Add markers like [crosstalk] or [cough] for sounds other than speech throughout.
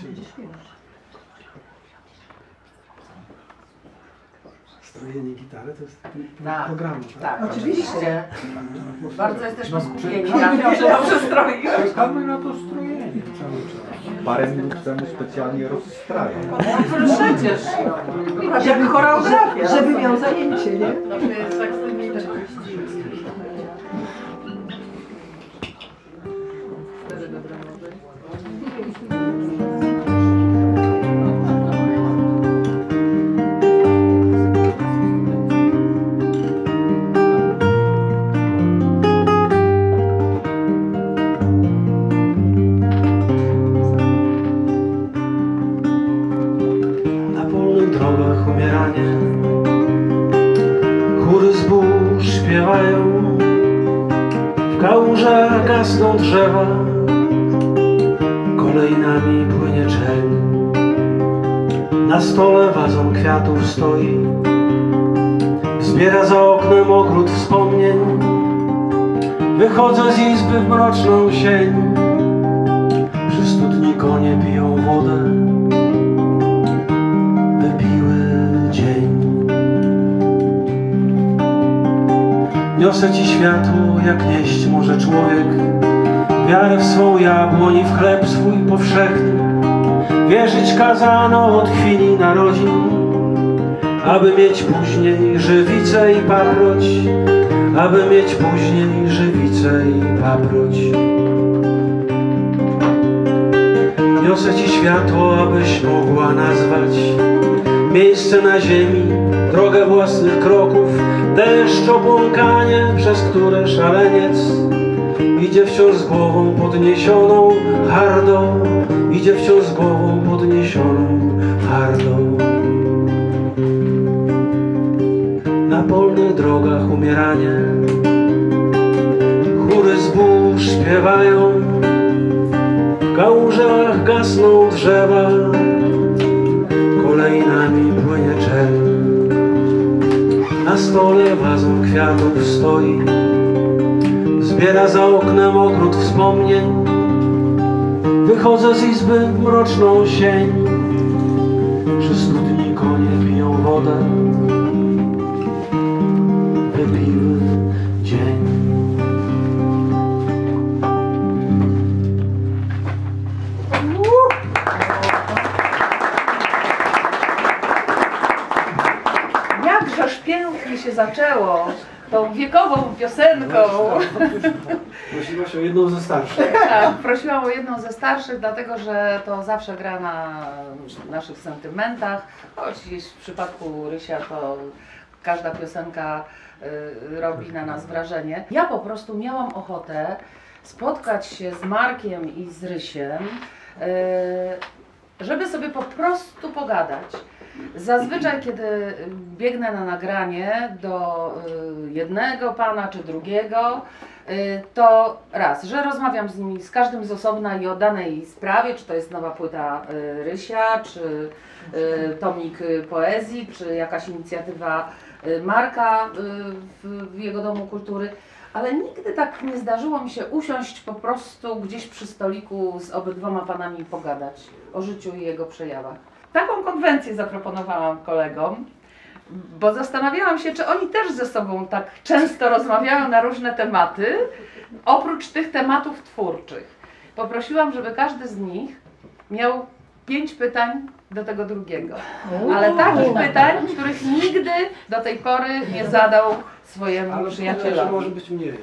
Сейчас. Strojenie gitary to jest Tak, program. Tak, Oczywiście. oczywiście. Bardzo jesteśmy skupieni czekamy na tym, że dobrze stroisz. Czekamy na to strojenie cały czas. Parę minut temu specjalnie rozstrają. Przecież. Jak choreografia. Żeby miał zajęcie, nie? No to jest tak Wtedy drzewa. Kolejnami płynie czerń Na stole wazon kwiatów stoi. Zbiera za oknem ogród wspomnień. Wychodzę z izby w mroczną sień. Przy studni konie piją wodę. Wypiły dzień. Niosę ci światło, jak nieść może człowiek, wiarę w swą jabłoń i w chleb swój powszechny. Wierzyć kazano od chwili narodzin, aby mieć później żywicę i paproć, aby mieć później żywicę i paproć. Niosę ci światło, abyś mogła nazwać miejsce na ziemi, drogę własnych kroków, deszcz obłąkanie, przez które szaleniec idzie wciąż z głową podniesioną hardo, idzie wciąż z głową podniesioną hardo. Na polnych drogach umieranie, chóry zbóż śpiewają, w kałużach gasną drzewa, kolejnami płynie czerń. Na stole wazon kwiatów stoi, zbiera za oknem ogród wspomnień. Wychodzę z izby mroczną sień, przy studni konie piją wodę, wypiły dzień. Wiekową piosenką. Prosiłaś o jedną ze starszych. [laughs] Tak, prosiłam o jedną ze starszych, dlatego że to zawsze gra na naszych sentymentach, choć w przypadku Rysia to każda piosenka y, robi na nas wrażenie. Ja po prostu miałam ochotę spotkać się z Markiem i z Rysiem, y, żeby sobie po prostu pogadać. Zazwyczaj, kiedy biegnę na nagranie do y, jednego pana czy drugiego, y, to raz, że rozmawiam z nimi, z każdym z osobna i o danej sprawie, czy to jest nowa płyta y, Rysia, czy y, tomik y, poezji, czy jakaś inicjatywa y, Marka y, w jego Domu Kultury. Ale nigdy tak nie zdarzyło mi się usiąść po prostu gdzieś przy stoliku z obydwoma panami i pogadać o życiu i jego przejawach. Taką konwencję zaproponowałam kolegom, bo zastanawiałam się, czy oni też ze sobą tak często rozmawiają na różne tematy, oprócz tych tematów twórczych. Poprosiłam, żeby każdy z nich miał pięć pytań do tego drugiego. Ale takich pytań, których nigdy do tej pory nie zadał swojemu Ale że przyjacielowi. może być mniej.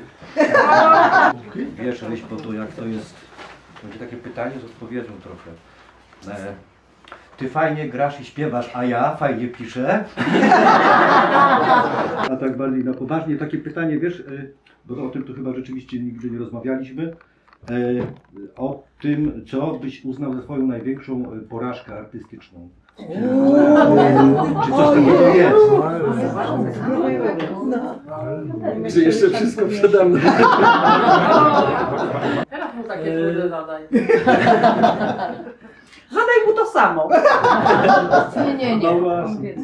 Wiesz, Ryś, po to jak to jest, będzie takie pytanie z odpowiedzią trochę. Ty fajnie grasz i śpiewasz, a ja fajnie piszę. A tak bardziej na poważnie, takie pytanie, wiesz, e, bo o tym to chyba rzeczywiście nigdy nie rozmawialiśmy, e, o tym, co byś uznał za swoją największą e, porażkę artystyczną. Czy coś takiego jest? Czy jeszcze wszystko przede mną? Teraz mu takie trudne zadaj. [laughs] Zadaj mu to samo. [laughs] Nie, nie, nie. No właśnie.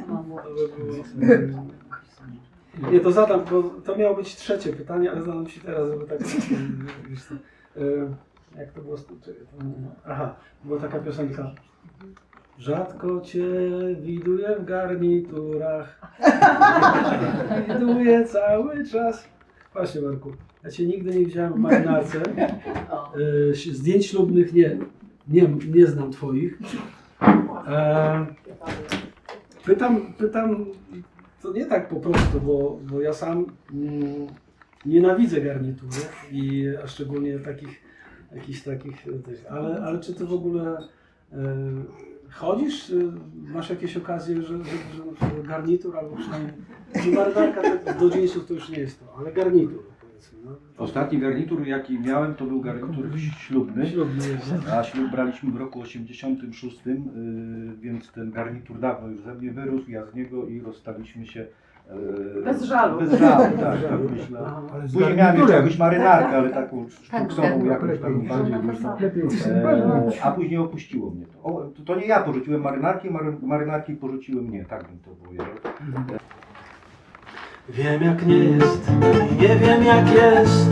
Nie, to zadam, bo to miało być trzecie pytanie, ale zadam Ci teraz, żeby tak... e, Jak to było? Aha, była taka piosenka. Rzadko Cię widuję w garniturach. Widuję cały czas. Właśnie Marku, ja Cię nigdy nie widziałem w marynarce. E, Zdjęć ślubnych nie, nie, nie znam Twoich. E, pytam, pytam, to nie tak po prostu, bo, bo ja sam mm, nienawidzę garniturów i a szczególnie takich, jakichś takich, e, ale, ale czy Ty w ogóle e, chodzisz, e, masz jakieś okazje, że, że, że, garnitur albo przynajmniej, czy do jeansów to już nie jest to, ale garnitur powiedzmy. No. Ostatni garnitur, jaki miałem, to był garnitur ślubny. Ślubny. A ślub braliśmy w roku 86, yy, więc ten garnitur dawno już ze mnie wyrósł, ja z niego i rozstaliśmy się. yy, Bez żalu. Bez żalu, tak, tak myślę. Ale z Później miałem jeszcze jakąś marynarkę, ale taką Tak, sztuksową, tak. jakąś taką bardziej E, a później opuściło mnie to. O, to. To nie ja porzuciłem marynarki, mary, marynarki porzuciły mnie, tak bym to powiedział. Wiem jak nie jest i nie wiem jak jest.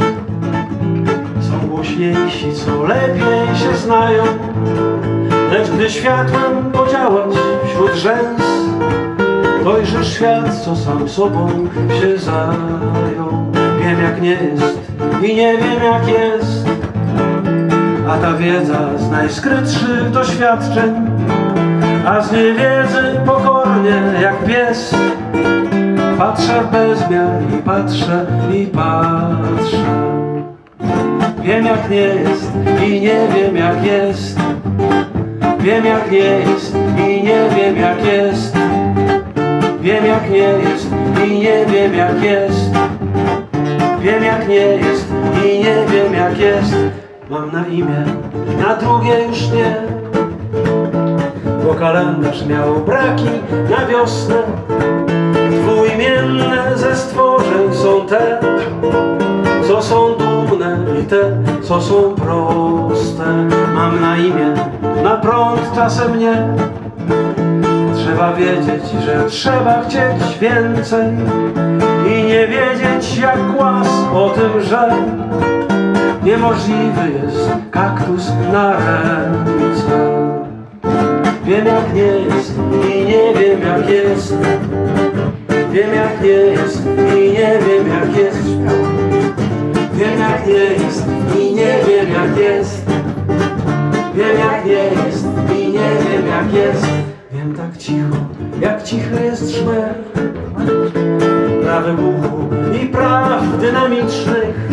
Są głośniejsi, co lepiej się znają. Lecz gdy światłem podziałać wśród rzęs Dojrzysz świat, co sam sobą się zajął. Wiem jak nie jest i nie wiem jak jest. A ta wiedza z najskrytszych doświadczeń A z niewiedzy pokornie jak pies Patrzę w bezmiar i patrzę i patrzę. Wiem jak nie jest i nie wiem jak jest. Wiem jak nie jest i nie wiem jak jest. Wiem jak nie jest i nie wiem jak jest. Wiem jak nie jest i nie wiem jak jest. Mam na imię, na drugie już nie. Bo kalendarz miał braki na wiosnę Dwuimienne ze stworzeń są te, co są dumne i te, co są proste. Mam na imię, na prąd czasem nie. Trzeba wiedzieć, że trzeba chcieć więcej i nie wiedzieć jak głaz o tym, że niemożliwy jest kaktus na ręce. Wiem jak nie jest i nie wiem jak jest. Wiem jak nie jest i nie wiem jak jest. Wiem jak nie jest i nie wiem jak jest. Wiem jak nie jest i nie wiem jak jest. Wiem tak cicho, jak cichy jest szmer. Pra wybuchu i praw dynamicznych.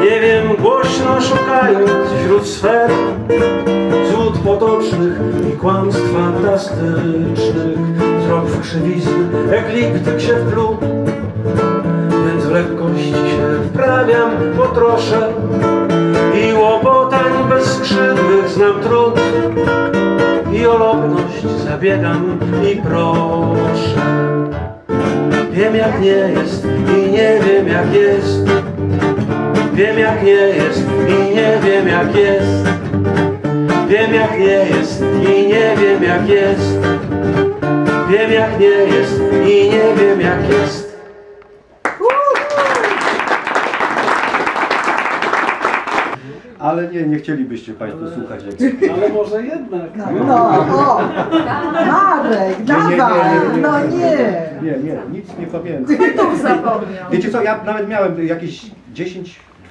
Nie wiem, głośno szukając wśród sfer Cud potocznych i kłamstw fantastycznych Wzrok w krzywizny, ekliptyk się wpluł. Więc w lekkości się wprawiam po trosze I łopotań bezskrzydłych znam trud. I o lobność zabiegam i proszę. Wiem jak nie jest i nie wiem jak jest. Wiem jak nie jest i nie wiem jak jest. Wiem jak nie jest i nie wiem jak jest Wiem jak nie jest i nie wiem jak jest Ale nie, nie chcielibyście Państwo słuchać jak Ale może jednak. No, o! Marek, dawaj! No nie. nie! Nie, nic nie pamiętam. Tu zapomniał. Wiecie co, ja nawet miałem jakieś 10-12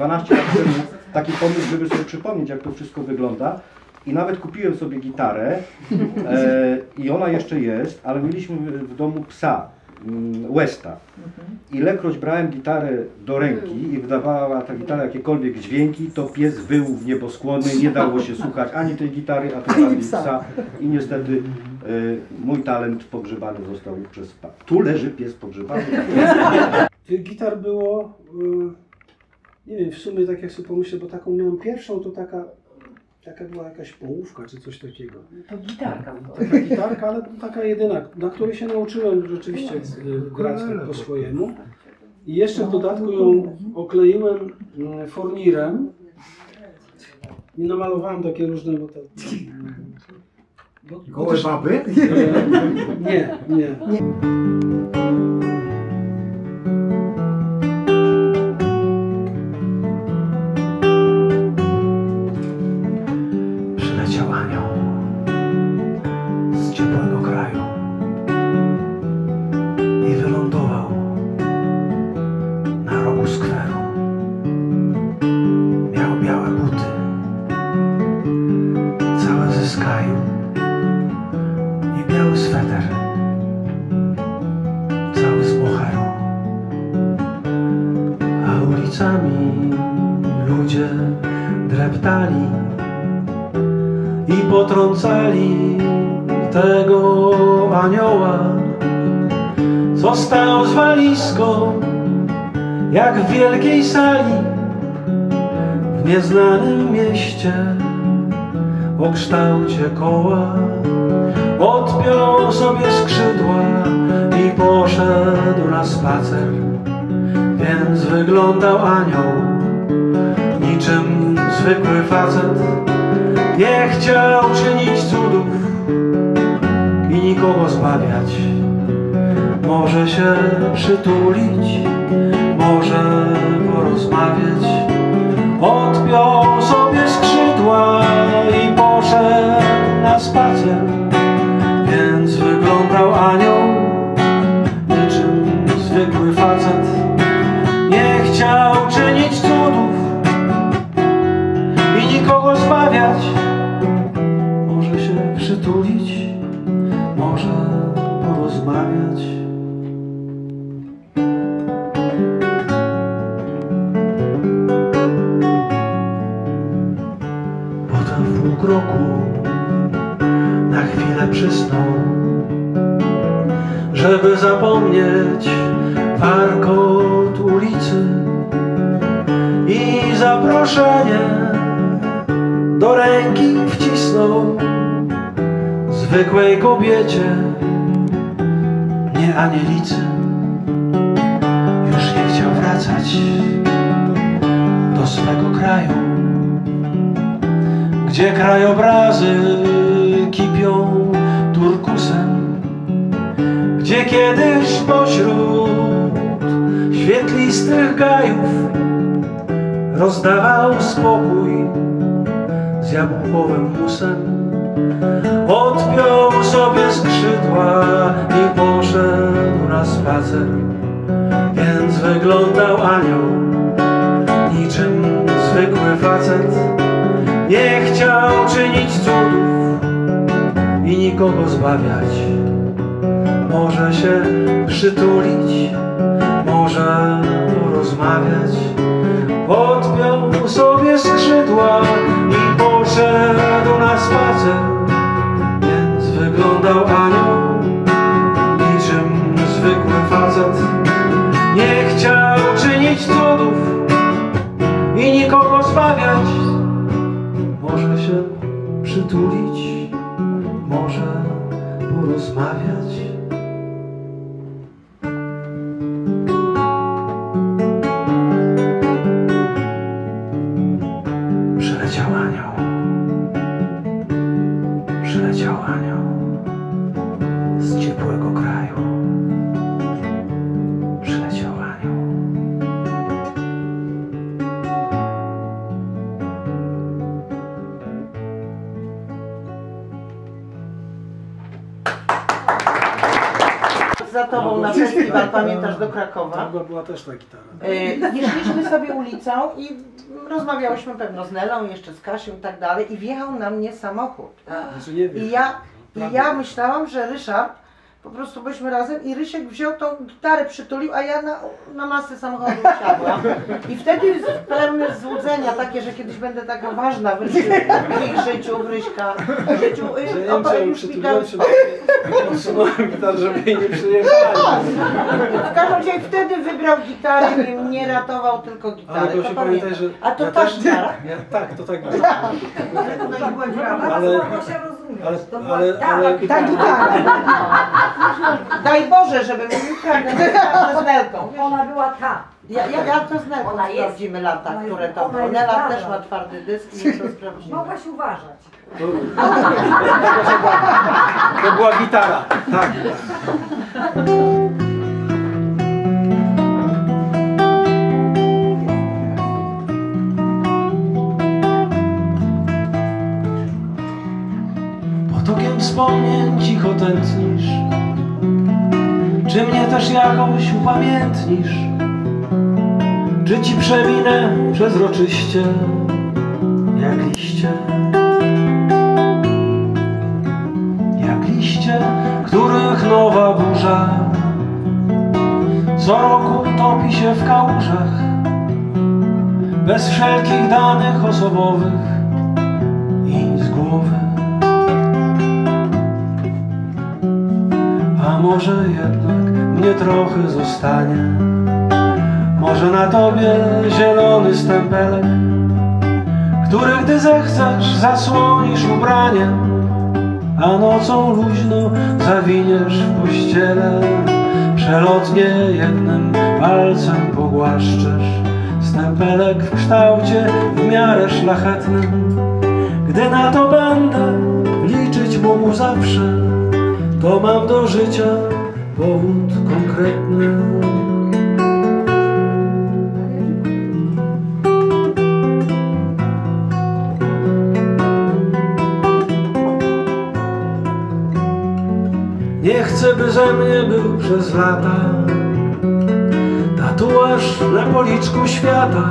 lat temu taki pomysł, żeby sobie przypomnieć, jak to wszystko wygląda. I nawet kupiłem sobie gitarę e, i ona jeszcze jest, ale mieliśmy w domu psa, mm, Westa. Ilekroć brałem gitarę do ręki i wydawała ta gitara jakiekolwiek dźwięki, to pies wył w nieboskłony, nie dało się słuchać ani tej gitary, a tym bardziej psa. psa. I niestety e, mój talent pogrzebany został przez psa. Tu leży pies pogrzebany. Tych gitar było, y, nie wiem, w sumie tak jak sobie pomyślę, bo taką miałem pierwszą, to taka, taka była jakaś połówka czy coś takiego. To gitarka była. Taka gitarka, ale taka jedyna, na której się nauczyłem rzeczywiście y, grać tak po swojemu. I jeszcze w dodatku ją okleiłem y, fornirem i namalowałem takie różne, bo to... Gołe baby? E, Nie, nie. Potrącali tego anioła. Został z walizką, jak w wielkiej sali, w nieznanym mieście o kształcie koła. Odpiął sobie skrzydła i poszedł na spacer, więc wyglądał anioł niczym zwykły facet. Nie chciał czynić cudów i nikogo zbawiać. Może się przytulić, może porozmawiać. Do swego kraju, gdzie krajobrazy kipią turkusem, gdzie kiedyś pośród świetlistych gajów rozdawał spokój z jabłkowym musem. Odpiął sobie skrzydła i poszedł na spacer, wyglądał anioł, niczym zwykły facet. Nie chciał czynić cudów i nikogo zbawiać. Może się przytulić, może porozmawiać. Odpiął sobie skrzydła do Krakowa. Tam była też ta gitara. Y, I szliśmy sobie ulicą i rozmawiałyśmy pewno z Nelą, jeszcze z Kasią i tak dalej i wjechał na mnie samochód. Znaczy nie wiem. I ja, i ja myślałam, że Ryszard, po prostu byliśmy razem i Rysiek wziął tą gitarę, przytulił, a ja na, na masę samochodu usiadłam. I wtedy pełne złudzenia takie, że kiedyś będę taka ważna w, życiu, w ich życiu, w Ryśka w życiu. Że Y, ja opowiem wiem, już mi tam- żeby jej nie przyjechali. W każdym razie wtedy wybrał gitarę i mnie ratował tylko gitarę. Ale to pamiętaj, że A to ja ta też, gitara? ja, tak, to tak [laughs] było. Ale, Ale, ale, ale, ale, Ta gitara. Daj Boże, żeby mówił prawdę, to z Nelką. Ona była ta. Ja, ja, ja to z Nelką Ona jest. sprawdzimy lata, Ona które to ona jest Nela też ma twardy dysk i to sprawdzimy. Mogłaś uważać. to, to była gitara. Tak. Potokiem wspomnień cicho tętnisz Czy mnie też jakoś upamiętnisz? Czy ci przewinę przezroczyście Jak liście Jak liście, których nowa burza Co roku topi się w kałużach Bez wszelkich danych osobowych może jednak mnie trochę zostanie. Może na tobie zielony stempelek Który gdy zechcesz zasłonisz ubraniem A nocą luźno zawiniesz w pościele. Przelotnie jednym palcem pogłaszczesz Stempelek w kształcie w miarę szlachetnym. Gdy na to będę liczyć mógł zawsze To mam do życia powód konkretny. Nie chcę, by ze mnie był przez lata Tatuaż na policzku świata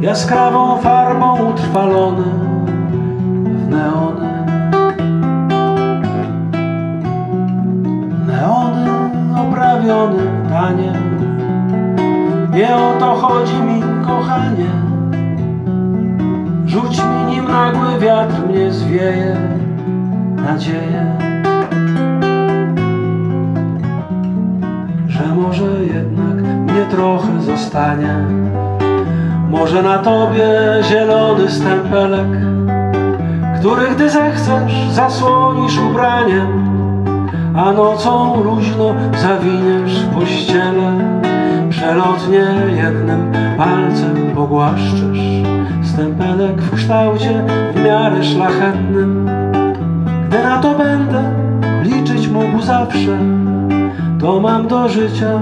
Jaskrawą farbą utrwalony w neony Nie o to chodzi mi, kochanie Rzuć mi nim nagły wiatr mnie zwieje Nadzieję że może jednak mnie trochę zostanie. Może na tobie zielony stempelek, który gdy zechcesz zasłonisz ubraniem, a nocą luźno zawiniesz w pościele. Przelotnie jednym palcem pogłaszczesz stempelek w kształcie w miarę szlachetnym. Gdy na to będę liczyć mógł zawsze, to mam do życia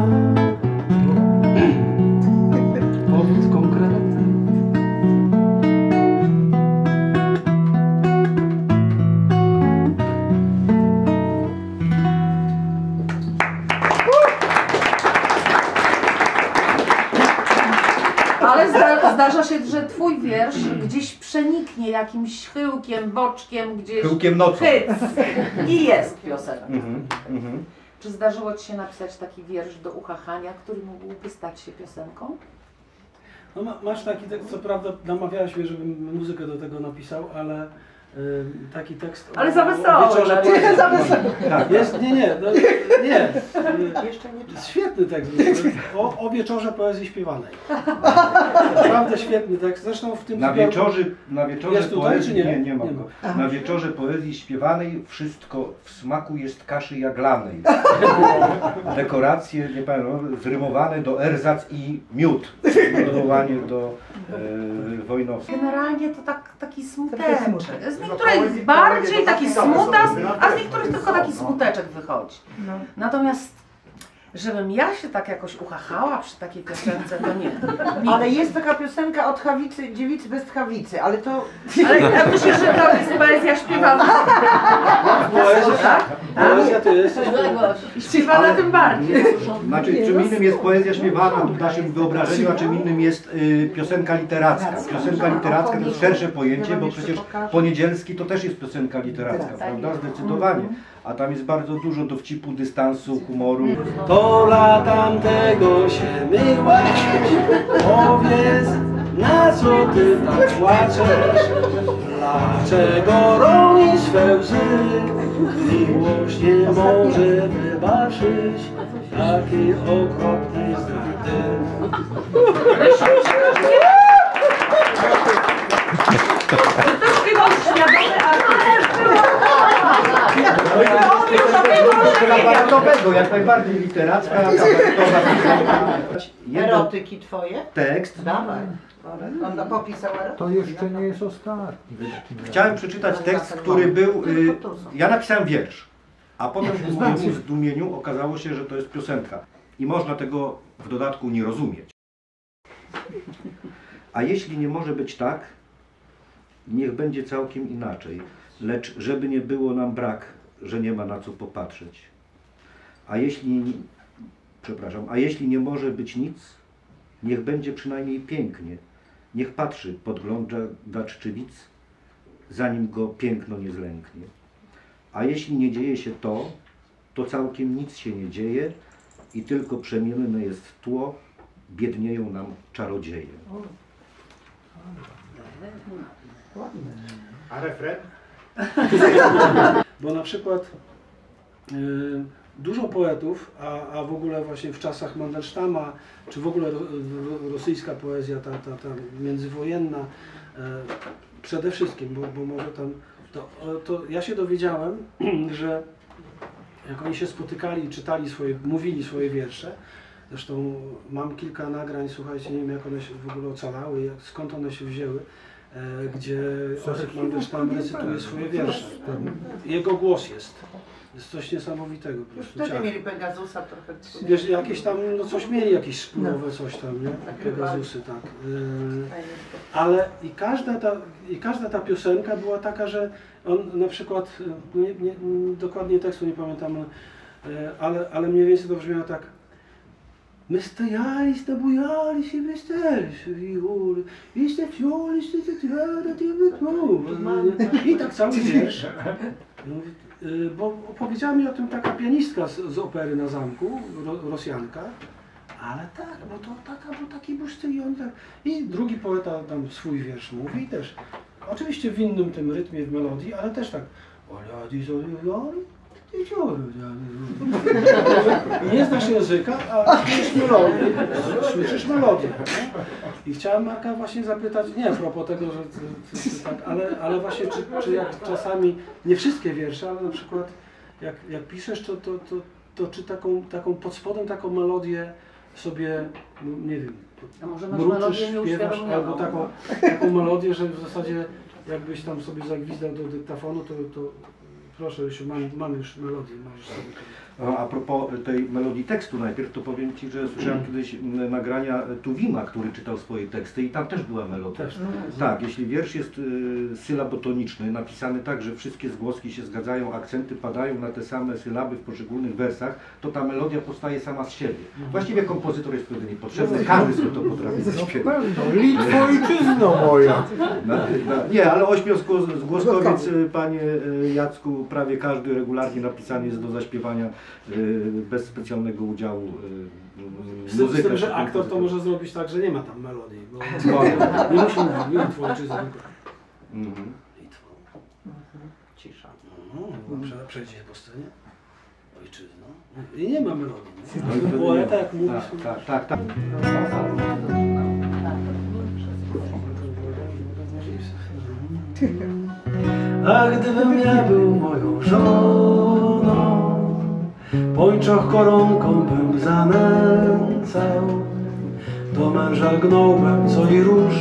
się, że twój wiersz gdzieś przeniknie jakimś chyłkiem, boczkiem, gdzieś. Chyłkiem nocą. I jest piosenka. Mhm, mhm. Czy zdarzyło ci się napisać taki wiersz do uchachania, który mógłby stać się piosenką? No, ma, masz taki co prawda namawiałeś mnie, żebym muzykę do tego napisał, ale taki tekst... o- Ale za wesoło, wieczorze dlaczego? poezji. Za wesoło. Tak, jest, nie, nie, no, nie. Y, Jeszcze nie czas. Świetny tekst, o, o wieczorze poezji śpiewanej. Naprawdę świetny tekst, zresztą w tym Na wieczorze, na wieczorze Jest tutaj, poezji, czy nie? nie, nie ma Nie go. Na wieczorze poezji śpiewanej wszystko w smaku jest kaszy jaglanej. Dekoracje, nie pamiętam, zrymowane do erzac i miód. Zrymowanie do e, wojnowskich. Generalnie to tak, taki Taki smuteczek. Smutek. Z niektórych bardziej taki smutas, a z niektórych tylko taki smuteczek wychodzi. No. Natomiast żebym ja się tak jakoś uchachała przy takiej piosence, to nie. nie. [laughs] Ale jest taka piosenka od Chawicy, dziewicy bez Chawicy, ale to Ale ja myślę, że to jest poezja śpiewana. [laughs] Poezja, poezja to jest... Śpiewana tym bardziej. Znaczy, czym innym jest poezja śpiewana w naszym wyobrażeniu, a czym innym jest y, piosenka literacka. Piosenka literacka to jest szersze pojęcie, bo przecież poniedzielski to też jest piosenka literacka, prawda? Zdecydowanie. A tam jest bardzo dużo dowcipu, dystansu, humoru. To latam tego się myłaś, powiedz na co ty tak płaczesz, dlaczego ronisz swe łzy, miłość nie może wybaczyć takiej okropnej zdrady. Kabaretowego, jak najbardziej literacka, kabaretowa. Erotyki twoje. tekst. Dawaj. To jeszcze nie jest ostatni. Chciałem przeczytać tekst, który był... Y, ja napisałem wiersz, a potem w mojemu zdumieniu okazało się, że to jest piosenka. I można tego w dodatku nie rozumieć. A jeśli nie może być tak, niech będzie całkiem inaczej. Lecz żeby nie było nam brak, że nie ma na co popatrzeć. A jeśli, przepraszam, a jeśli nie może być nic, niech będzie przynajmniej pięknie. Niech patrzy podglądacz czy widz, zanim go piękno nie zlęknie. A jeśli nie dzieje się to, to całkiem nic się nie dzieje i tylko przemienne jest tło, biednieją nam czarodzieje. A refren? [laughs] Bo na przykład y, dużo poetów, a, a w ogóle właśnie w czasach Mandelsztama, czy w ogóle ro, ro, rosyjska poezja, ta, ta, ta międzywojenna, e, przede wszystkim, bo, bo może tam, to, to ja się dowiedziałem, [clears throat] że jak oni się spotykali, czytali swoje, mówili swoje wiersze, zresztą mam kilka nagrań, słuchajcie, nie wiem jak one się w ogóle ocalały, jak, skąd one się wzięły, gdzie Osip Mandelstam recytuje swoje wiersze. Jego głos jest. Jest coś niesamowitego. Po Już prostu wtedy ciach. mieli Pegasusa trochę. Wiesz, jakieś tam, no coś mieli, jakieś szpulowe No. coś tam, nie? Tak Pegazusy, tak. Fajnie. ale i każda, ta, i każda ta piosenka była taka, że on na przykład, y, nie, nie, dokładnie tekstu nie pamiętam, ale, ale mniej więcej to brzmiało tak. My stajaliśmy, bujaliśmy, wystarczy, góry, i wciąliśmy, I tak cały wiersz. Bo opowiedziała mi o tym taka pianistka z, z opery na zamku, ro, Rosjanka. Ale tak, bo to taka, bo taki styl i on tak. I drugi poeta tam swój wiersz mówi też. Oczywiście w innym tym rytmie, w melodii, ale też tak. Nie znasz języka, a słyszysz melodię. Słyszysz melodię. I chciałem Marka właśnie zapytać, nie a propos tego, że ty, ty, ty tak, ale, ale właśnie czy, czy jak czasami, nie wszystkie wiersze, ale na przykład jak, jak piszesz, to, to, to, to czy taką, taką pod spodem taką melodię sobie, no, nie wiem, A może masz mruczysz, melodię śpiewasz, albo taką, taką melodię, że w zasadzie jakbyś tam sobie zagwizdał do dyktafonu, to, to proszę Rysiu, mam, mam już melodię, możesz sobie. A, propos tej melodii tekstu najpierw, to powiem Ci, że słyszałem kiedyś m, nagrania Tuwima, który czytał swoje teksty i tam też była melodia. Też. Tak, jeśli wiersz jest y, sylabotoniczny, napisany tak, że wszystkie zgłoski się zgadzają, akcenty padają na te same sylaby w poszczególnych wersach, to ta melodia powstaje sama z siebie. Właściwie kompozytor jest wtedy niepotrzebny, każdy sobie to potrafi zaśpiewać. Litwo ojczyzno moja. Na, na, nie, ale ośmiozgłoskowiec, y, panie y, Jacku, prawie każdy regularnie napisany jest do zaśpiewania bez specjalnego udziału y, Z tym, z muzyka. tym, że aktor to może zrobić tak, że nie ma tam melodii, bo Dokładnie. nie musi mówić, nie ojczyzna, tylko Mhm. Litwo. Cisza. No, prze, przejdzie po scenie. Ojczyzno. I nie ma melodii. No i nie? wtedy Poeta nie. jak mówi... Tak, tak, tak, tak. A gdybym ja był moją żoną, pończoch koronką bym zanęcał, do męża lgnąłbym co i róż.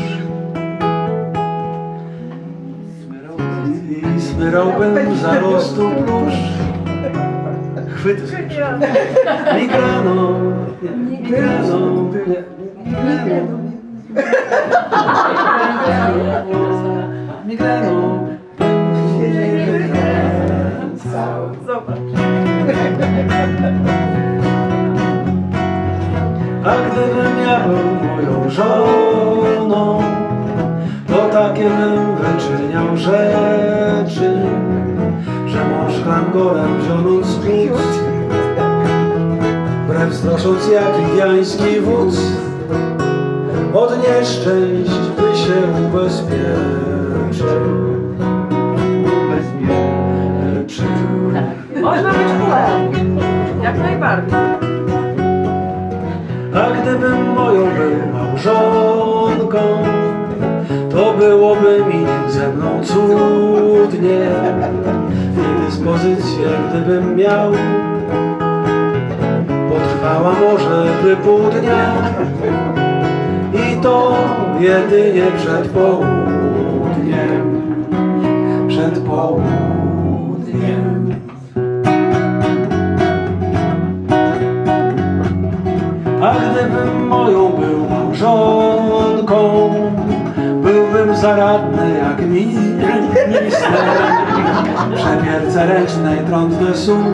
I smyrałbym zarostu plusz. Chwyty przypomnę. Migrano, migrano, migrano. Migrano, się wykręcał. A gdybym ja był moją żoną, to takie bym wyczyniał rzeczy, że mąż chlamgorem zionąc płuc, brew strosząc jak indiański wódz, od nieszczęść by się. Ubezpieczył. Można być królem. Jak najbardziej. A gdybym moją był małżonką, to byłoby mi ze mną cudnie. Dyspozycję, gdybym miał, potrwała może by pół dnia. I to jedynie przed południem, przed południem. Moją był małżonką, byłbym zaradny jak minister. Przepierce ręcznej trądny sum.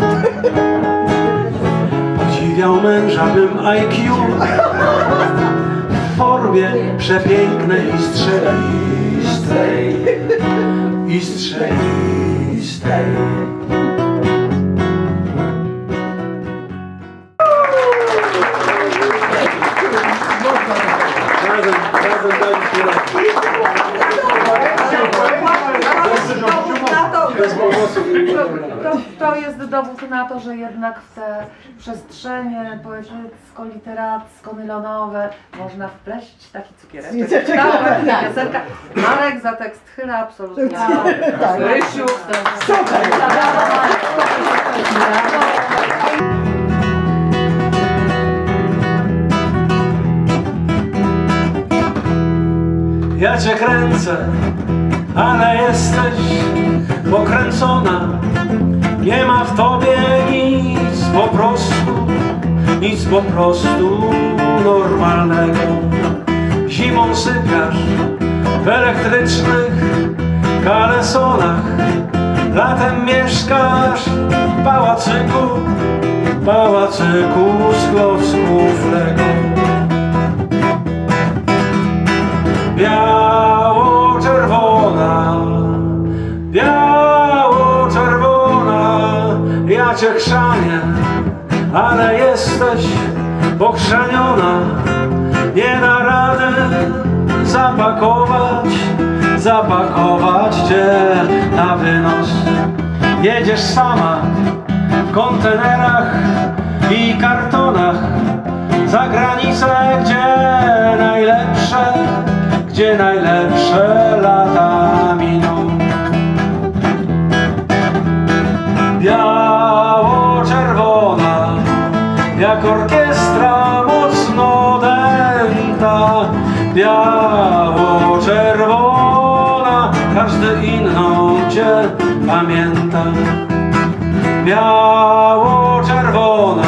Podziwiał męża bym IQ w formie przepięknej i strzelistej. I strzelistej. Było. to jest dowód na to, że jednak w te przestrzenie poetycko-literacko-nylonowe można wpleść taki cukiereczek. Tak. piosenka. Marek za tekst chyla absolutnie. Tak. Rysiu. Super. Brawo, Marek. Ja cię kręcę, ale jesteś pokręcona. Nie ma w tobie nic po prostu, nic po prostu normalnego. Zimą sypiasz w elektrycznych kalesonach, latem mieszkasz w pałacyku, pałacyku z klocków Lego. Cię chrzanię, ale jesteś pokrzaniona. Nie da rady zapakować, zapakować cię na wynos. Jedziesz sama w kontenerach i kartonach za granicę, gdzie najlepsze, gdzie najlepsze lata miną. Biało-czerwona, jak orkiestra mocno dęta. Biało-czerwona, każdy inną cię pamięta. Biało-czerwona,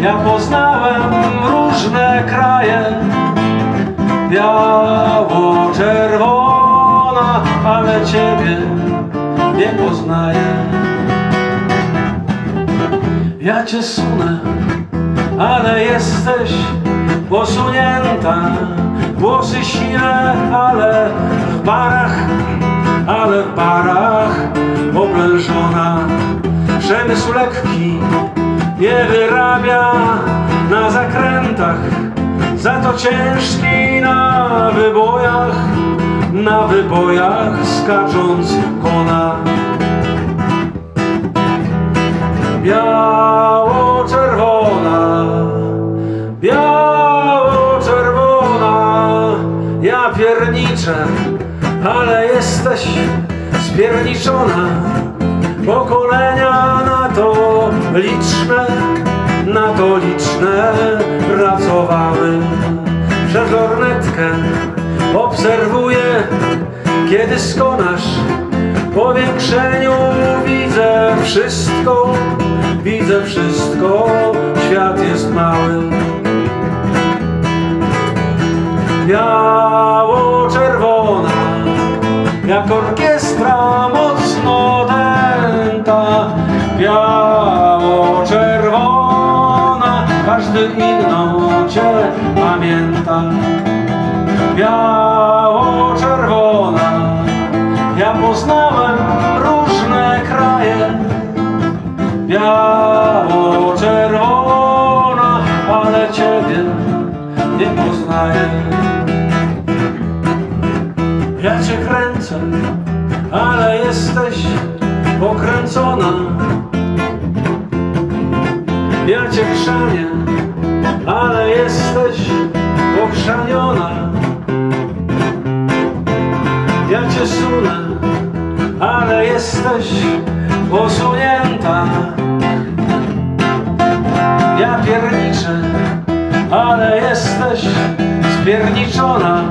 ja poznałem różne kraje Biało-czerwona, ale Ciebie nie poznaję Cię sunę, ale jesteś posunięta Włosy siwe, ale w barach, ale w barach oblężona Przemysł lekki nie wyrabia na zakrętach, za to ciężki na wybojach, na wybojach skacząc kona. Biało-czerwona, biało-czerwona, ja pierniczę, ale jesteś spierniczona. Pokolenia na to liczne, na to liczne pracowały. Przez lornetkę obserwuję, kiedy skonasz. Powiększeniu widzę wszystko, widzę wszystko, świat jest mały. Biało-czerwona, jak orkiestra mocno Ja cię kręcę, ale jesteś pokręcona. Ja cię chrzanię, ale jesteś pochrzaniona. Ja cię sunę, ale jesteś posunięta. Ja pierniczę, ale jesteś spierniczona.